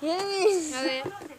A ver.